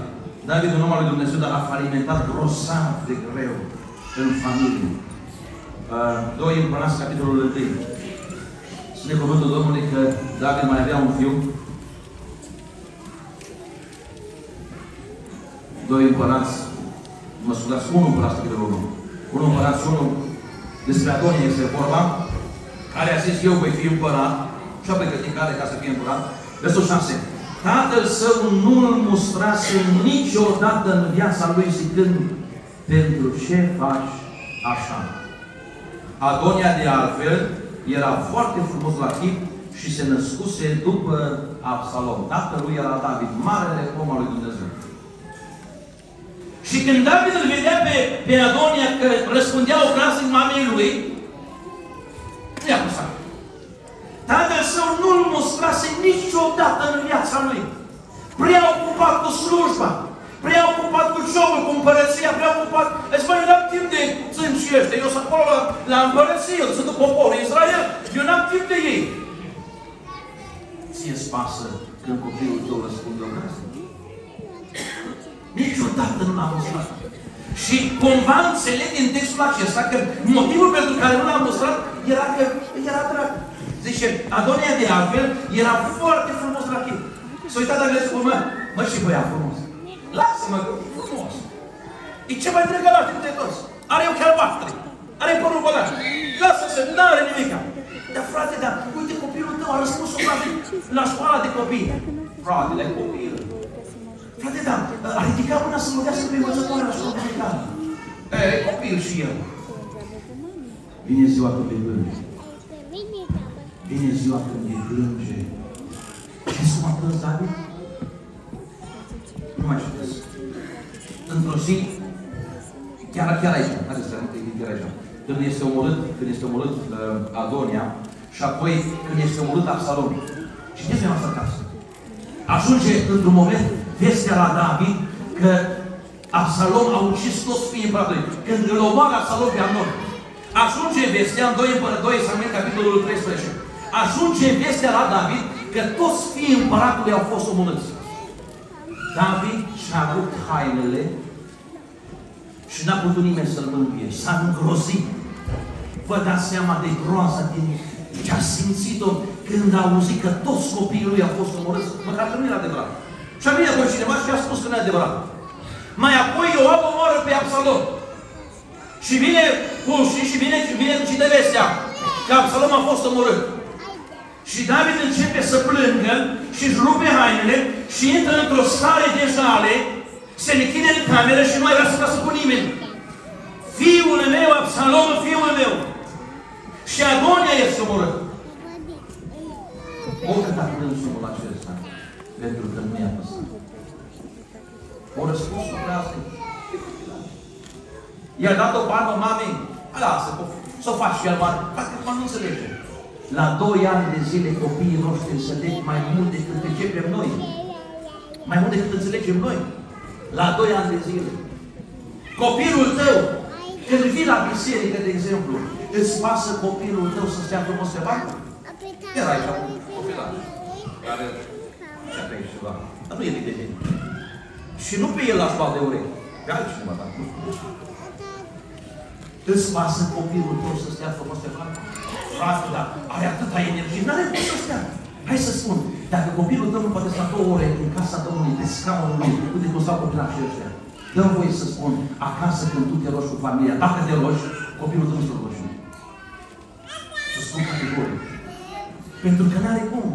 David, un om al lui Dumnezeu, dar a falimentat grosav de greu în familie. Uh, doi împărați, capitolul 1. Spune cuvântul Domnului că David mai avea un fiu. Doi împărați, mă scuzați, unul împărați, capitolul 1. 1 împărat și 1 despre Adonie este vorba, care a zis, eu voi fi împărat, și a pregătit care ca să fie împărat. Versul 6. Tatăl său nu îl mustrase niciodată în viața lui zicând, pentru ce faci așa? Adonia de altfel era foarte frumos la chip și se născuse după Absalom. Tatălui era David, marele om al lui Dumnezeu. Și când David îl vedea pe, pe Adonia că răspundea o în mamei lui, nu i-a pus Tatăl său nu-l mostrase niciodată în viața lui. Prea ocupat cu slujba, prea ocupat cu jocul, cu împărăția, prea ocupat. Îți mai n-am timp de țânci ăștia. Eu sunt acolo la, la împărăție, eu sunt poporul Israel. Eu n-am timp de ei. Ție-ți pasă când copilul tău răspunde o casă? Niciodată nu l-am mostrat. Și cumva înțeleg din textul acesta că motivul pentru care nu l-am mostrat era că era drag. Zice, Adonia de altfel era foarte frumos la chip. S-a uitat la găsit mă, mă, și băiat frumos. Lasă-mă, că e frumos. E ce mai drăgălat dintre toți. Are o albastre. Are părul băgat. Lasă-se, nu are nimica. Dar frate, dar uite copilul tău a răspuns la școala de copii. Fratele, copil. Frate, da, a ridicat mâna să mă dea să pe învățătoare la școală medicală. E, copil și el. Vine ziua când îi plânge. Vine ziua când îi plânge. Ce să mă plâns, David? Nu mai citesc. Într-o zi, chiar, chiar aici, haideți să chiar aici, când este omorât, când este omorât uh, Adonia și apoi când este omorât Absalom. Citeți-mi asta acasă. Ajunge într-un moment vestea la David că Absalom a ucis toți fiii împăratului. Când îl omoară Absalom pe Amnon, ajunge vestea în 2 împărători, 2 Samuel, capitolul 13. Ajunge vestea la David că toți fiii împăratului au fost omorâți. David și-a rupt hainele și n-a putut nimeni să-l mângâie. S-a îngrozit. Vă dați seama de groaza din ce a simțit-o când a auzit că toți copiii lui au fost omorâți. Măcar că nu era adevărat. Și a venit apoi cineva și a spus că nu e adevărat. Mai apoi Ioab omoară pe Absalom. Și vine Pușii și vine, vine și de vestea că Absalom a fost omorât. Și David începe să plângă și își rupe hainele și intră într-o stare de jale, se închide în cameră și nu mai vrea să casă cu nimeni. Fiul meu, Absalom, fiul meu. și omorât. Oricât a plâns omul acesta, pentru că nu i-a păsat. O răspuns vrează. I-a dat o barbă mamei, lasă, să o faci și el mare. Mă nu înțelege. La doi ani de zile copiii noștri înțeleg mai mult decât începem noi. Mai mult decât înțelegem noi. La doi ani de zile. Copilul tău, când vii la biserică, de exemplu, îți pasă copilul tău să stea frumos pe bancă? Era aici un copilaj care și-a trăit ceva. Dar nu e de bine. Și nu pe el la spate de urechi, pe altcineva, dar nu. Îți pasă copilul tău să stea frumos pe bancă? Frate, dar are atâta energie, nu are cum să stea. Hai să spun, dacă copilul tău nu poate sta două ore în casa Domnului, pe scaunul lui, uite cum stau copilașii ăștia, dă voie să spun, acasă când tu te rogi cu familia, dacă te rogi, copilul tău nu se rogi. Să spun categoric. Pentru că n-are cum.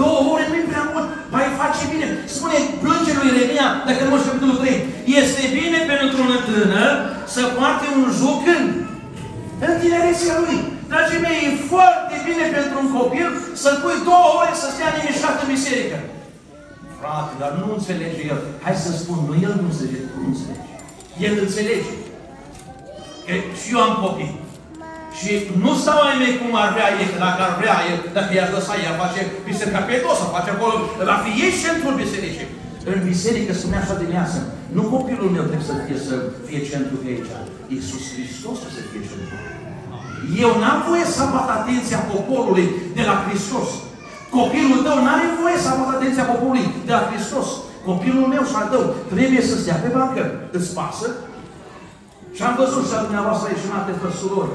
Două ore nu-i prea mult, mai face bine. Spune, plânge lui Iremia, dacă nu știu capitolul 3. Este bine pentru un tânăr să poarte un joc în, în tinerețea lui. Dragii mei, e foarte bine pentru un copil să pui două ore să stea liniștit în biserică. Frate, dar nu înțelege el. Hai să spun, nu el nu înțelege, tu nu înțelegi. El înțelege. Că și eu am copii. Și nu stau ai mei cum ar vrea ei, că dacă ar vrea el, dacă i-ar lăsa, ea face biserica pe dos, face acolo, va fi ei centrul bisericii. În biserică spunea așa dimineață, nu copilul meu trebuie să fie, să fie centru de aici. Iisus Hristos să fie centru. Eu n-am voie să abat atenția poporului de la Hristos. Copilul tău n-are voie să abat atenția poporului de la Hristos. Copilul meu și al tău trebuie să stea pe bancă. Îți pasă? Și am văzut și la dumneavoastră aici în alte surori.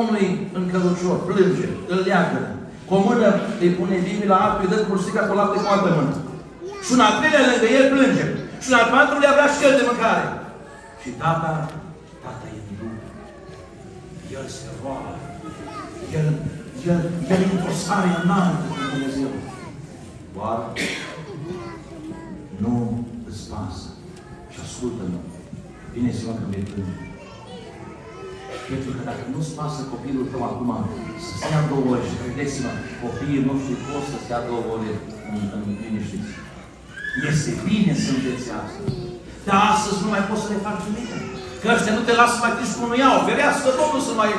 Unui în călucior, plânge, îl leagă. Cu o mână îi pune limbi la altul, îi dă cursica cu lapte cu altă mână. Și un al treilea lângă el plânge. Și un al patrulea avea și el de mâncare. Și tata, tata e din lume. El se roagă. El, el, el e într-o stare înaltă cu Dumnezeu. Oare nu îți pasă. Și ascultă-mă. Vine ziua când vei plânge. Pentru că dacă nu-ți pasă copilul tău acum să stea două ore, și credeți-mă, copiii noștri pot să stea două ore în, în liniștiți. Este bine să înveți asta. Dar astăzi nu mai poți să le faci nimic. Că ăștia nu te lasă mai treci cu unul iau. Ferească Domnul să mai...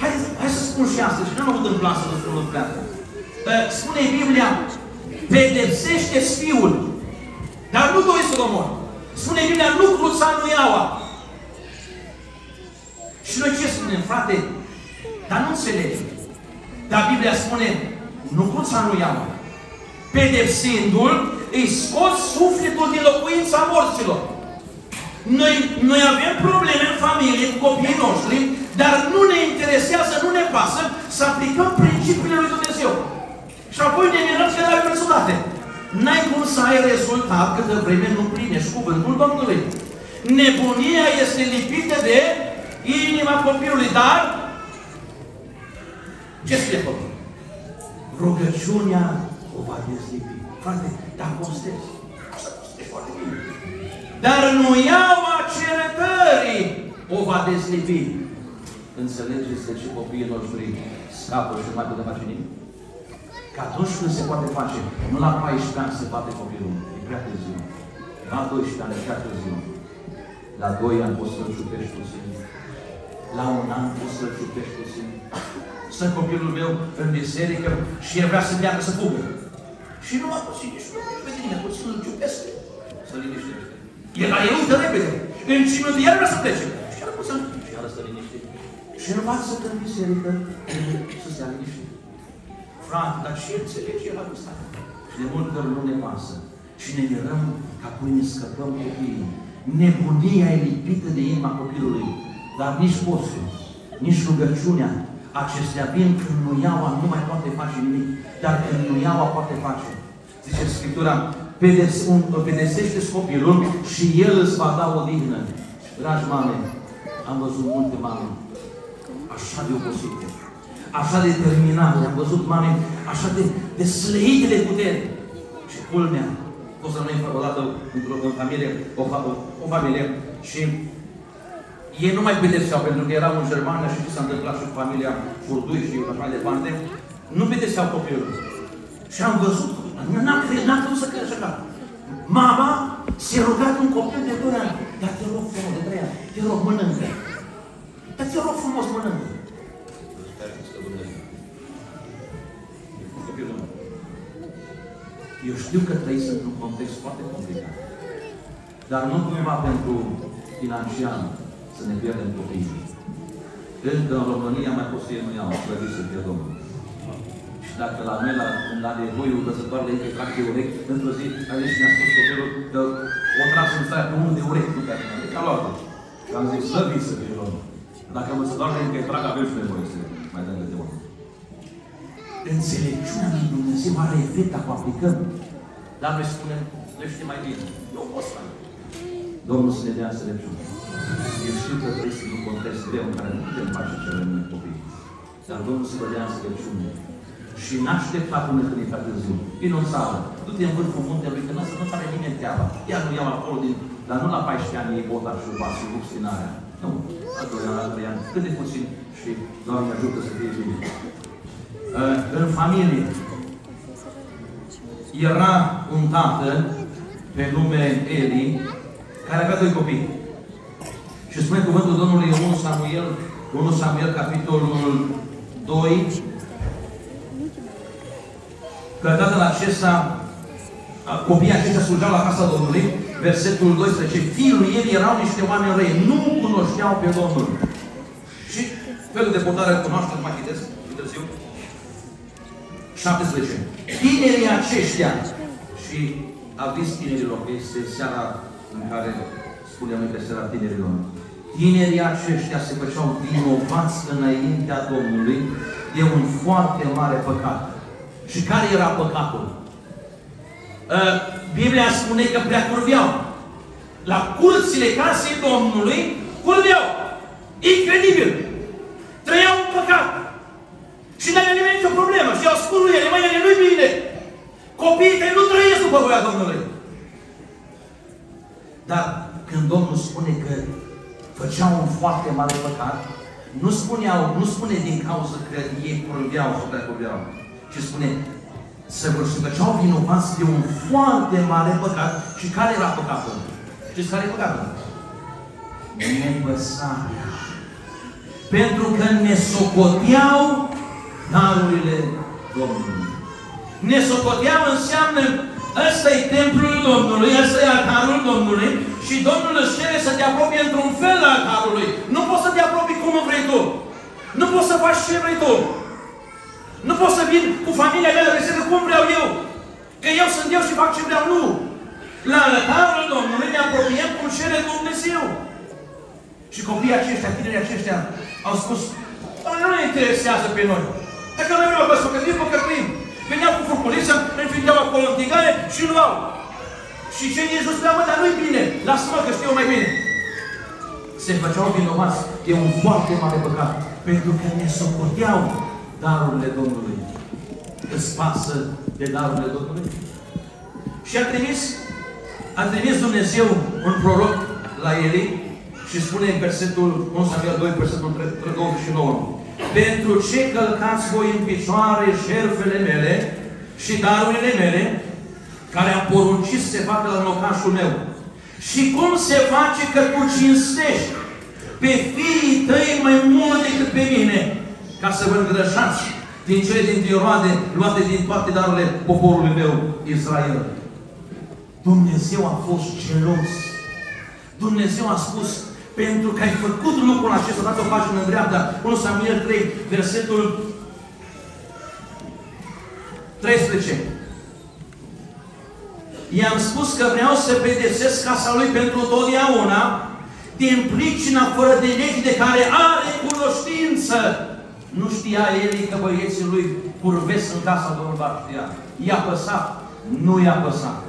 Hai, hai să spun și astăzi, și nu am avut în plan să vă spun lucrurile astea. Spune Biblia, pedepsește fiul, dar nu doi să omori. Spune Biblia, nu cruța nu iaua. Și noi ce spunem, frate? Dar nu înțelegem. Dar Biblia spune, nu cruța nu iaua. Pedepsindu-l, îi scot sufletul din locuința morților. Noi, noi avem probleme în familie cu copiii noștri, dar nu ne interesează, nu ne pasă să aplicăm principiile lui Dumnezeu. Și apoi ne mirăm că ai rezultate. N-ai cum să ai rezultat câtă vreme nu primești cuvântul Domnului. Nebunia este lipită de inima copilului, dar ce spune copilul? Rugăciunea o va dezlipi. Frate, dar postezi. Asta postezi foarte bine. Dar nu iau cercetării o va dezlipi. Înțelegeți de ce copiii noștri scapă și nu mai putem face nimic? Că atunci când se poate face, nu la 14 ani se bate copilul, e prea târziu. La 12 ani e prea târziu. La 2 ani poți să-l ciupești tu singur. La un an poți să-l ciupești tu singur. Sunt copilul meu în biserică și el vrea să meargă să fugă. Și nu m-a pus nici nu pe tine, pot să-l ciupesc, să liniștește. El a uită repede. În 5 minute iar vrea să plece. Și iar să și iar să liniște. Și învață că în biserică să se liniște. Frate, dar ce înțelege el asta? Și de multe ori nu ne pasă. Și ne mirăm că apoi ne scăpăm copiii. Nebunia e lipită de inima copilului. Dar nici postul, nici rugăciunea, acestea vin când nu iaua nu mai poate face nimic. Dar când nu iaua poate face. Zice Scriptura, pedepsește copilul și el îți va da o dignă. Dragi mame, am văzut multe mame așa de obosite, așa de determinate, am văzut mame așa de, de slăite de putere. Și culmea, fost să noi o dată într-o familie, o, o, o familie și Ei nu mai pedeseau pentru că erau în Germania și ce s-a întâmplat și cu familia Furdui și așa mai departe. Nu pedeseau copilul. Și am văzut, n-am crezut, n-am crezut să crezi așa. Mama se ruga de un copil de 2 ani. Dar te rog frumos, de 3 ani, te rog, mănâncă. Dar te rog frumos, mănâncă. Eu știu că trăiți într-un context foarte complicat. Dar nu cumva pentru financiar să ne pierdem copiii. Încă în România mai pot să iei mâine am slăvit să fie Domnul. Și dacă la noi, la, la nevoiul căsătoarele, încă trag de urechi, într-o zi, a zis și mi-a spus copilul că o tras în starea pe unul de urechi, nu pe acela. Ca luat Și am zis, slăvit să fie Domnul. Dacă mă să doar încă îi trag, avem și nevoie să mai dăm de unul. Înțelepciunea lui Dumnezeu are efect dacă o aplicăm. Dar noi spunem, le știi mai bine. Eu pot să Domnul să ne dea înțelepciune. Eu știu că trăiesc într-un context greu în care nu putem face ce vrem noi copii. Dar Domnul să vă dea înțelepciune. Și n-aștepta până când e prea târziu. Vino în sală, du-te în vârful muntelui, că nu are nimeni treaba. Ia nu iau acolo din... Dar nu la 14 ani e bota și uva și rups din aia. Nu, la 2 ani, la 3 ani, cât de puțin și Doamne ajută să fie bine. Uh, în familie era un tată pe nume Eli, care avea doi copii. Și spune cuvântul Domnului 1 Samuel, 1 Samuel, capitolul 2, că tatăl acesta, copiii aceștia slujeau la casa Domnului, versetul 12, fiul lui el erau niște oameni răi, nu cunoșteau pe Domnul. Și felul de portare îl cunoaște, mai citesc, târziu. 17. Tinerii aceștia și aviz tinerilor, că este seara în care spunem că seara tinerilor. Tinerii aceștia se făceau vinovați înaintea Domnului de un foarte mare păcat. Și care era păcatul? Uh, Biblia spune că prea curveau. La curțile casei Domnului curveau. Incredibil! Trăiau un păcat. Și n-avea nimeni nicio problemă. Și au spus lui ele, măi, ele nu-i bine. Copiii tăi nu trăiesc după voia Domnului. Dar când Domnul spune că făceau un foarte mare păcat, nu spuneau, nu spune din cauza că ei curveau sau că curveau, ci spune să vă făceau vinovați de un foarte mare păcat. Și care era păcatul? Știți care e păcatul? Nepăsarea. Pentru că ne socoteau darurile Domnului. Ne socoteau înseamnă Ăsta e templul Domnului, ăsta e altarul Domnului și Domnul își cere să te apropie într-un fel la altarului. Nu poți să te apropii cum vrei tu. Nu poți să faci ce vrei tu. Nu poți să vin cu familia mea de reservă cum vreau eu. Că eu sunt eu și fac ce vreau. Nu. La altarul Domnului ne apropiem cum cere Dumnezeu. Și copiii aceștia, tinerii aceștia, au spus, nu ne interesează pe noi. Dacă noi vreau să păcătim, păcătim. Veneau cu furculiță, înfindeau acolo în tigare și luau. Și cei din jos spuneau, dar nu-i bine, lasă-mă că știu mai bine. Se făceau vinovați, e un foarte mare păcat, pentru că ne socoteau darurile Domnului. Îți pasă de darurile Domnului? Și a trimis, a trimis Dumnezeu un proroc la Eli și spune în versetul 1 Samuel 2, versetul 29 pentru ce călcați voi în picioare șerfele mele și darurile mele, care am poruncit să se facă la locașul meu. Și cum se face că tu cinstești pe fiii tăi mai mult decât pe mine, ca să vă îngrășați din cele din roade luate din toate darurile poporului meu, Israel. Dumnezeu a fost gelos. Dumnezeu a spus, pentru că ai făcut lucrul acesta, dați o pagină în dreapta, 1 Samuel 3, versetul 13. I-am spus că vreau să pedesesc casa lui pentru totdeauna, din pricina fără de legi de care are cunoștință. Nu știa el că băieții lui curvesc în casa domnului Bartia. I-a păsat? Nu i-a păsat.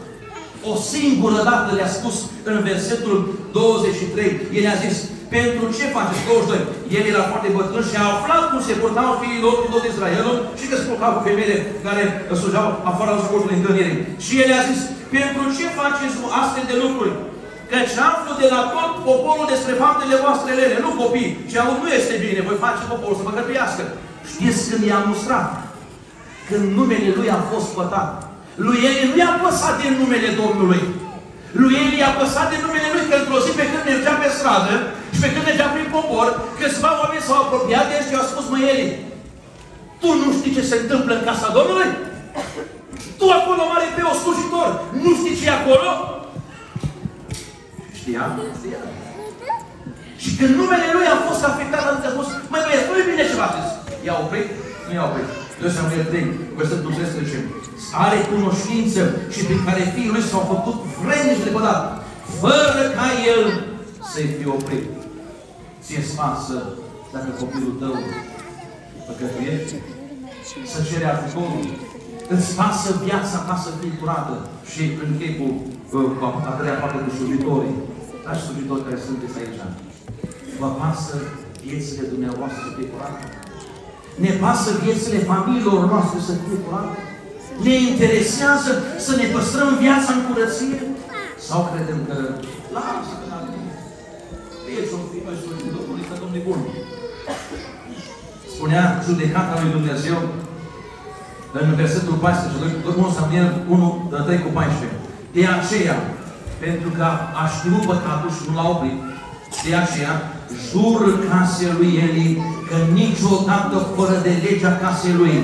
O singură dată le-a spus în versetul 23. El a zis, pentru ce faceți 22? El era foarte bătrân și a aflat cum se purtau fiii lor cu tot Israelul și că se purtau cu femeile care slujeau afară în scurtul întâlnirii. Și el a zis, pentru ce faceți astfel de lucruri? Căci aflu de la tot poporul despre faptele voastre rele, nu copii. Și au nu este bine, voi face poporul să păcătuiască. Știți când i-a mustrat? Când numele lui a fost pătat. Lui Eli nu i-a păsat de numele Domnului. Lui Eli i-a păsat de numele lui că într-o zi pe când mergea pe stradă și pe când mergea prin popor, câțiva oameni s-au apropiat de el și i-au spus, mă Eli, tu nu știi ce se întâmplă în casa Domnului? Tu acolo, mare pe o slujitor, nu știi ce e acolo? Știa? Știa. Și când numele lui a fost afectat, a spus, măi băieți, nu e bine ce faceți. I-a oprit? Nu i-a oprit. 2 Samuel 3, versetul 13. Are cunoștință și prin care fiii lui s-au făcut vrenici de pădat, fără ca el să-i fie oprit. Ție spasă dacă copilul tău păcătuiește, să cere ajutorul, îți pasă viața ta să fie curată și în chipul cu a treia parte de slujitorii, dragi slujitori care sunteți aici, vă pasă viețile dumneavoastră să fie curate? Ne pasă viețile familiilor noastre să fie curate? Ne interesează să ne păstrăm viața în curăție? Sau credem că lasă că n-ar Ești un fi, noi slujitorul, că Domnul bun. Spunea judecata lui Dumnezeu în versetul 14, 1 Samuel 1, 3 cu 14. De aceea, pentru că aș știut păcatul și nu l-a oprit, de aceea, jur casei lui Eli că niciodată fără de legea casei lui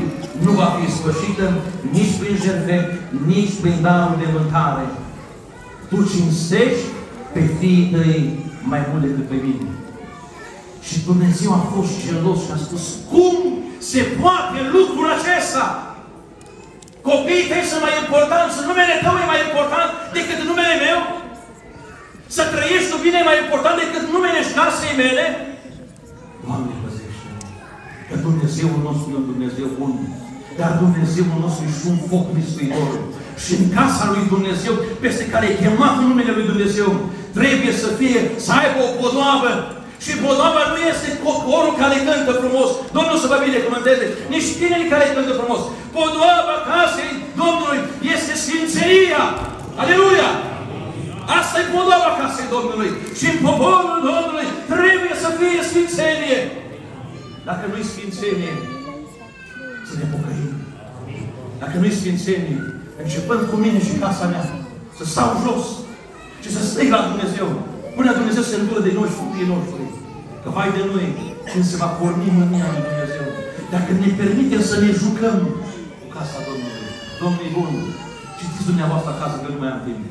nu va fi spășită nici prin jertfe, nici prin darul de mâncare. Tu cinstești pe fiii tăi mai mult decât pe mine. Și Dumnezeu a fost gelos și a spus, cum se poate lucrul acesta? Copiii tăi sunt mai importanți, numele tău e mai important decât numele meu? Să trăiești tu bine e mai important decât numele și casei mele? Doamne, păzește că Dumnezeul nostru e un Dumnezeu bun, dar Dumnezeul nostru e și un foc mistuitor. Și în casa lui Dumnezeu, peste care e chemat numele lui Dumnezeu, trebuie să fie, să aibă o podoabă și bolava nu este cocorul care cântă frumos. Domnul să vă binecuvânteze. Nici tinerii care cântă frumos. Podoaba casei Domnului este sfințenia. Aleluia! Asta e podoaba casei Domnului. Și în poporul Domnului trebuie să fie sfințenie. Dacă nu-i sfințenie, să ne pocăim. Dacă nu-i sfințenie, începând cu mine și casa mea, să stau jos și să strig la Dumnezeu. Până Dumnezeu se îndură de noi și copiii noștri. Că vai de noi când se va porni mânia lui Dumnezeu. Dacă ne permitem să ne jucăm cu casa Domnului. Domnul e bun. Citiți dumneavoastră acasă, că nu mai am timp.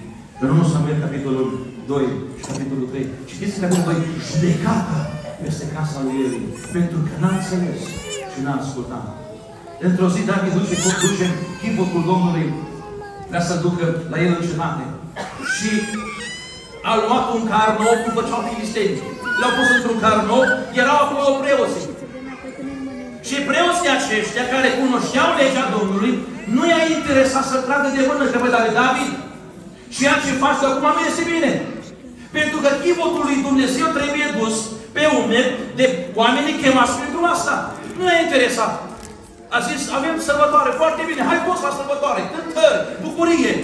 În 1 Samuel, capitolul 2 și capitolul 3. Citiți capitolul 2. Judecata peste casa lui Eli. Pentru că n-a înțeles și n-a ascultat. Într-o zi David duce, duce chipotul Domnului vrea să ducă la el în cetate. Și a luat un car nou cum făceau filistenii. L-au pus într-un car nou, erau acolo preoții. Și preoții aceștia care cunoșteau legea Domnului, nu i-a interesat să tragă de mână că de David. Ceea ce faci acum nu este bine. Pentru că chivotul lui Dumnezeu trebuie dus pe umeri de oamenii chemați pentru asta. Nu i-a interesat. A zis, avem sărbătoare, foarte bine, hai toți la sărbătoare, cântări, bucurie.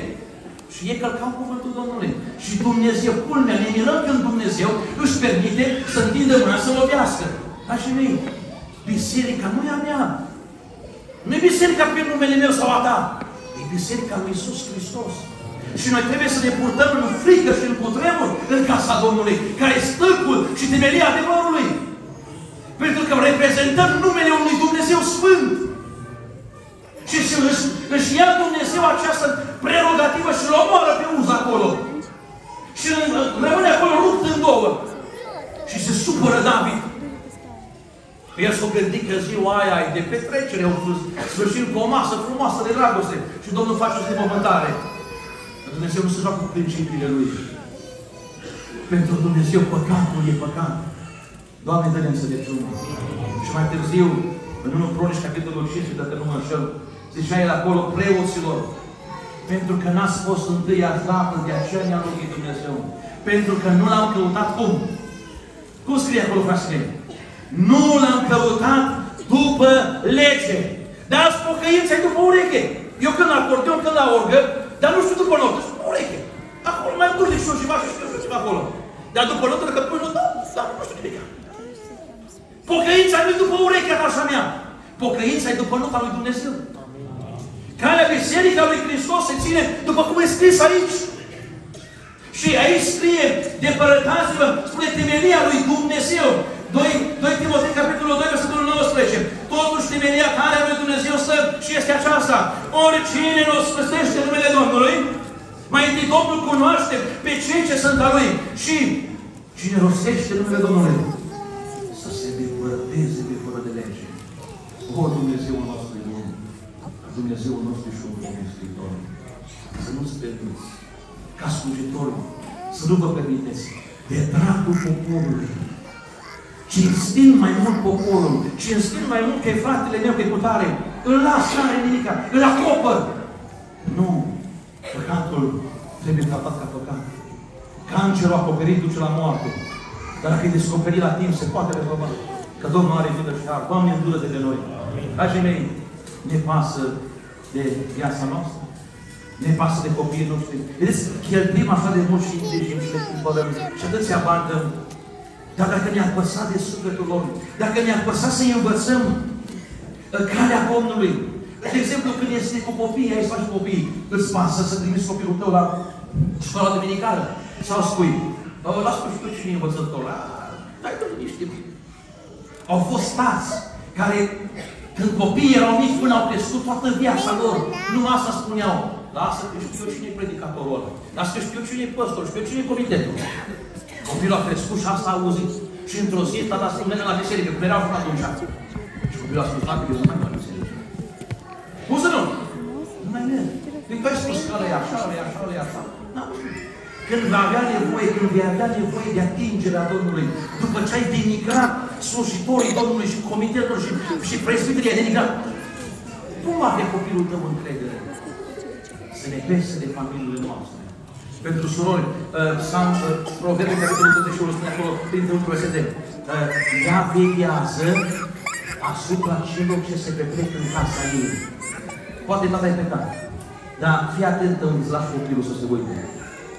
Și ei călcau cuvântul Domnului. Și Dumnezeu, culmea, ne mirăm când Dumnezeu își permite să întindă mâna să lovească. Ca și noi. Biserica nu e a mea. Nu e biserica pe numele meu sau a ta. E biserica lui Iisus Hristos. Și noi trebuie să ne purtăm în frică și în cutremur în casa Domnului, care e stâlpul și temelia adevărului. Pentru că reprezentăm numele unui Dumnezeu Sfânt. Și își, își ia Dumnezeu această prerogativă și îl omoară pe uz acolo. Și rămâne acolo rupt în două. Și se supără David. El s-a gândit că ziua aia e de petrecere, au sfârșit cu o masă frumoasă de dragoste. Și Domnul face o schimbământare. Dumnezeu nu se joacă cu principiile Lui. Pentru Dumnezeu păcatul e păcat. Doamne, dă-ne înțelepciune. Și mai târziu, în 1 Cronici, capitolul 5, dacă nu mă înșel, zicea el acolo preoților, pentru că n-ați fost întâi dată de aceea ne-a Dumnezeu. Pentru că nu l-am căutat cum? Cum scrie acolo, frații Nu l-am căutat după lege. Dar ați pocăință după ureche. Eu când la acordeon, când la orgă, dar nu știu după notă, după ureche. Acolo mai dur de și și și pe acolo. Dar după lătură că până da, da, nu știu nimic. Pocăința nu e după urechea ta așa mea. Pocăința e după nuca lui Dumnezeu. Calea Biserica lui Hristos se ține după cum e scris aici. Și aici scrie, depărătați-vă, spune temelia lui Dumnezeu. 2, 2 Timotei, capitolul 2, versetul 19. Totuși temelia care lui Dumnezeu stă și este aceasta. Oricine nu sfârșește numele Domnului, mai întâi Domnul cunoaște pe cei ce sunt a Lui și cine rostește numele Domnului să se depărteze de fără de lege. O, Dumnezeul nostru e bun. Dumnezeul nostru și un povestitor. Să nu-ți permiți ca slujitori să nu vă permiteți de dragul poporului cinstind mai mult poporul, cinstind mai mult că e fratele meu, că e putare, îl las, n-are nimica, îl acopăr. Nu. Păcatul trebuie tratat ca păcat. Cancerul acoperit duce la moarte. Dar dacă e descoperit la timp, se poate rezolva. Că Domnul are milă și har. Doamne, îndură de noi. Dragii mei, ne pasă de viața noastră. Ne pasă de copiii noștri. Vedeți, cheltuim așa de mult și de și le cumpărăm. Și atâția bani dăm. Dar dacă ne-ar păsa de sufletul lor, dacă ne-ar păsa să-i învățăm calea Domnului, de exemplu, când este cu copiii, ai faci copii, îți pasă să trimiți copilul tău la școala dominicală. Sau spui, la sfârșitul cine învățător? Dai tu liniște. Au fost stați care, când copiii erau mici până au crescut toată viața lor, numai asta spuneau. Lasă că știu eu cine e predicatorul ăla. Lasă că știu cine e păstor, știu cine e comitetul. Copilul a crescut și asta a auzit. Și într-o zi, tata spune la biserică, cum erau până atunci. Și copilul a spus, frate, eu nu mai merg biserică. Cum să nu? Nu mai merg. Păi tu ai spus că ăla e așa, ăla e așa, ăla e așa. Când va avea nevoie, când vei avea nevoie de atingerea Domnului, după ce ai denigrat slujitorii Domnului și comitetul și, și presbiterii ai denigrat, cum va avea copilul tău încredere? Să ne pese de familiile noastre. Pentru surori, uh, Psalm, uh, Proverbe, capitolul 21, spune acolo, printre ultimul versete, uh, ea veghează asupra celor ce se petrec în casa ei. Poate tata ai plecat, dar fii atent când îți lași copilul să se uite.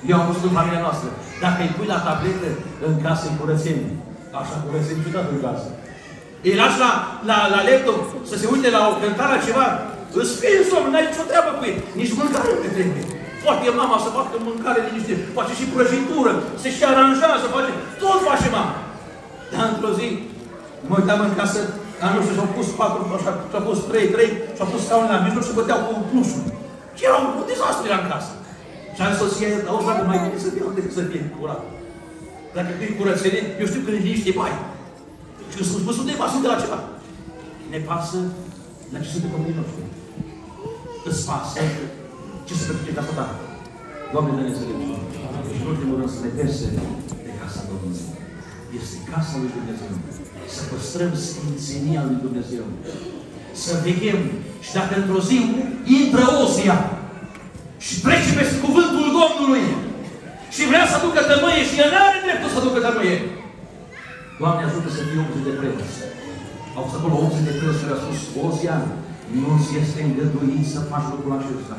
Eu am văzut în familia noastră, dacă îi pui la tabletă în casă, în curățenie, așa curățenie ciudat în casă. Îi lași la, la, la laptop să se uite la o cântare ceva, îți fii somn, n-ai nicio treabă cu ei, nici mâncare nu trebuie. Poate mama să facă mâncare liniște, face și prăjitură, se și aranjează, face, tot face mama. Dar într-o zi, mă uitam în casă, dar nu știu, și-au pus patru, așa, și-au pus trei, trei, și-au pus scaune la mijloc și băteau cu plușul. Și era un dezastru era în casă. Și am soția, auzi, dacă mai bine să fie decât să fie curat. Dacă tu e curățenie, eu știu că ne liniște mai. Și eu spus, sunt undeva, sunt de la ceva. Ne pasă la ce sunt de copiii noștri. Îți pasă ce să petrece casa ta. Doamne, dă-ne înțelepciune. Și în ultimul rând să ne pese de casa Domnului. Este casa lui Dumnezeu. Să păstrăm sfințenia lui Dumnezeu. Să veghem. Și dacă într-o zi intră Ozia și trece peste cuvântul Domnului și vrea să aducă tămâie și el nu are dreptul să aducă tămâie. Doamne, ajută să fie 80 de preoți. Au fost acolo 80 de preoți care au spus, Ozia, nu-ți este îngăduit să faci lucrul acesta.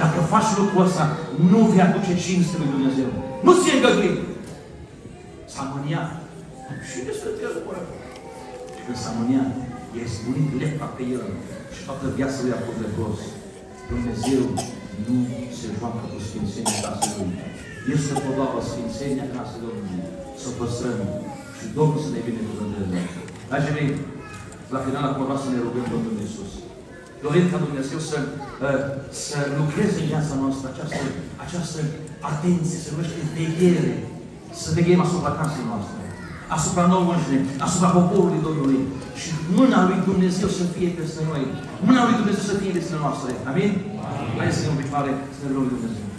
Dacă faci lucrul ăsta, nu vei aduce cinste lui Dumnezeu. Nu ți-e îngăduit. S-a mâniat. Și de să te Și când s-a mâniat, i-a spunit lepra pe el și toată viața lui a fost lepros. Dumnezeu nu se joacă cu sfințenia casei Lui. Este podoabă sfințenia casei Domnului. Să o păstrăm și Domnul să ne binecuvânteze. Dragii mei, la final acum vreau să ne rugăm Domnul Iisus. Dorim ca Dumnezeu să, uh, să lucreze în viața noastră această, această atenție, se numește veghere, să veghem asupra casei noastre, asupra nouă asupra poporului Domnului și mâna lui Dumnezeu să fie peste noi. Mâna lui Dumnezeu să fie peste noastre. Amin? Amin. Hai să ne în picioare, să ne rugăm Dumnezeu.